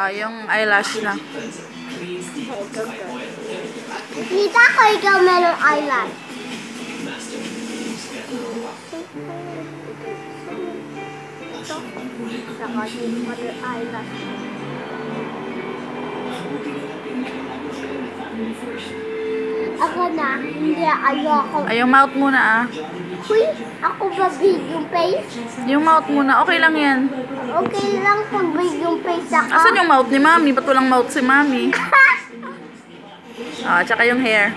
Ah, yung eyelash na. Kita ko ikaw merong eyelash. Ito. Saka yung other eyelash. Ako na, hindi ayoko. Ay, yung mouth muna ah. Uy, ako ba big yung face? Yung mouth muna. Okay lang yan. Okay lang pag big face ako. Asan yung mouth ni mami? Ba't walang mouth si mami? Ah, tsaka yung hair.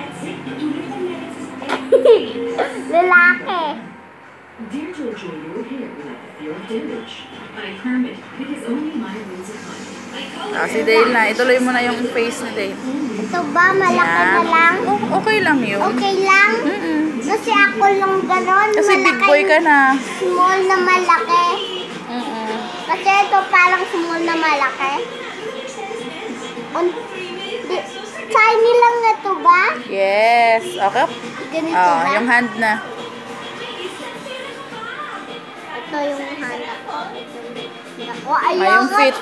Lalaki. Your hair damage. Because only my rules apply. Ah, si Dale na. Ituloy mo na yung face ni Dale. Ito ba, malaki na Yan. lang? Oh, okay lang yun. Okay lang? Mm-mm. Kasi ako lang ganon. Kasi big malaki, boy ka na. Small na malaki. Kasi ito parang small na malaki. On, di, shiny lang na to ba? Yes. Okay. Ganito Ah, ba? yung hand na. Ito yung hand ako. Ako, Ah, ayoko. yung fit.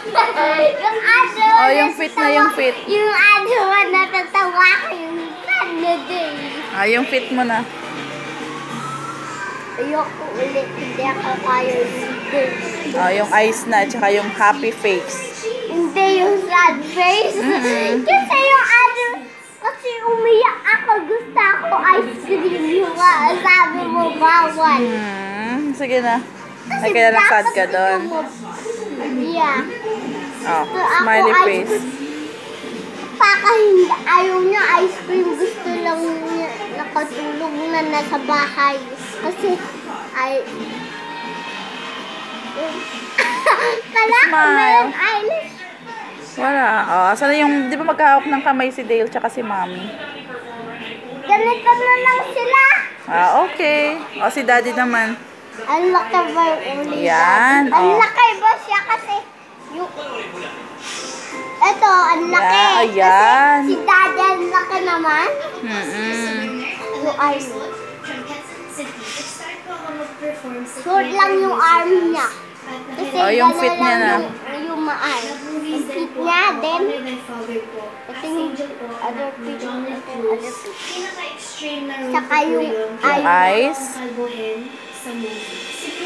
yung ano. Oh, yung fit na yung fit. Yung ano, natatawa ko yung ano din. Ah, yung fit mo na. Ayoko ulit. Hindi ako kaya yung Ah, yung eyes na. Tsaka yung happy face. Hindi yung sad face. Mm-mm. Kasi yung ano, kasi umiyak ako. Gusto ako ice cream. Yung uh, sabi mo bawal. Hmm. Sige na. Ay, kaya nag-sad ka doon. Yeah. Oh, So, ako, smiley ice face. cream. Paka hindi, ayaw niya ice cream. Gusto lang niya nakatulog na nasa bahay. Kasi, ay... Kala ko mayroong eyelash. Wala. Oh, asan na yung, di ba magkahawak ng kamay si Dale tsaka si Mommy? Ganito na lang sila. Ah, okay. O, si Daddy naman. Ang laki ba yung ulit? Yan, Ang oh. laki ba siya kasi yung... Ito, ang laki. Yeah, ayan. Kasi si Daddy ang laki naman. Mm-mm. Yung arm. Short lang yung arm niya. Kasi Oh, yung fit niya na. Yung, yung maan. Yung fit niya, then, ito yung other fit. Other fit. Saka yung Yung eyes.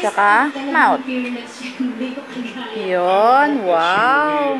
Tsaka mouth. Yun. Wow.